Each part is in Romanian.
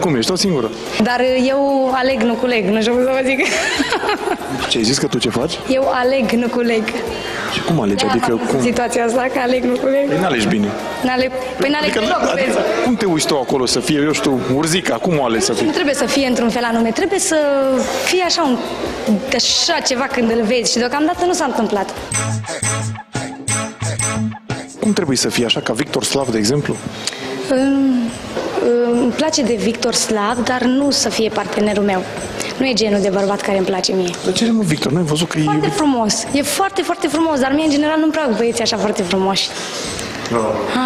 cum ești? O singură. Dar eu aleg, nu culeg, nu știu cum să vă zic. Ce ai zis că tu ce faci? Eu aleg, nu culeg. Și cum alegi? De-aia Adică m-am pus în cum? situația asta, că aleg, nu culeg. Păi n-alegi bine. N-aleg, păi n-aleg Adică, deloc, vezi? adică, cum te uiți tu acolo să fie, eu știu, urzica? Cum o alegi să fie? Nu trebuie să fie într-un fel anume, trebuie să fie așa un așa ceva când îl vezi și deocamdată nu s-a întâmplat. Cum trebuie să fie așa ca Victor Slav, de exemplu? Îmi, îmi place de Victor Slav, dar nu să fie partenerul meu. Nu e genul de bărbat care îmi place mie. Dar ce mă, Victor? N-ai văzut că e Foarte iubit? frumos. E foarte, foarte frumos, dar mie în general nu-mi plac băieții așa foarte frumoși.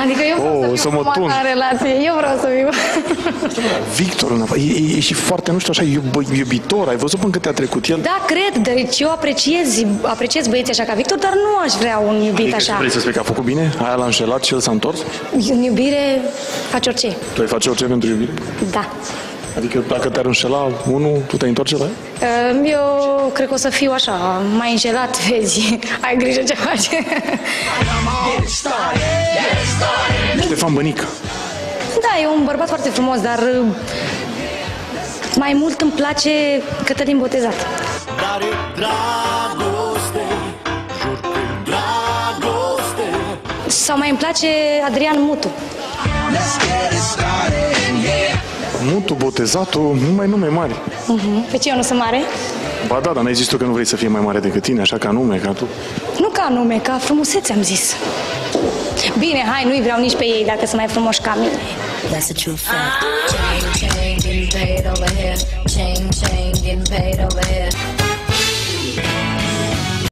Adică eu vreau Oh, să, să fiu mă frumoasă tun. în relație. Eu vreau să fiu. Victor, în afară, e, e, e, și foarte, nu știu, așa, iub, iubitor. Ai văzut până cât te-a trecut el? Da, cred, deci eu apreciez, apreciez băieții așa ca Victor, dar nu aș vrea un iubit Adică așa. Vrei să spui că a făcut bine? Aia l-a înșelat și el s-a întors? În iubire faci orice. Tu ai face orice pentru iubire? Da. Adică dacă te-ar înșela unul, tu te întorci la el? Ehm, Eu cred că o să fiu așa, mai înșelat, vezi. Ai grijă ce faci. Ștefan Bănică. Da, e un bărbat foarte frumos, dar uh, mai mult îmi place Cătălin Botezat. Dar e dragoste Jur că dragoste Sau mai îmi place Adrian Mutu. Mutu, botezatul, numai nume mari. Uh-huh. Pe ce eu nu sunt mare? Ba da, dar n-ai zis tu că nu vrei să fie mai mare decât tine, așa ca nume, ca tu. Nu ca nume, ca frumusețe am zis. Bine, hai, nu-i vreau nici pe ei dacă sunt mai frumoși ca mine. That's a true fact. Chain, chain, getting paid over here. Chain, chain, getting paid over here.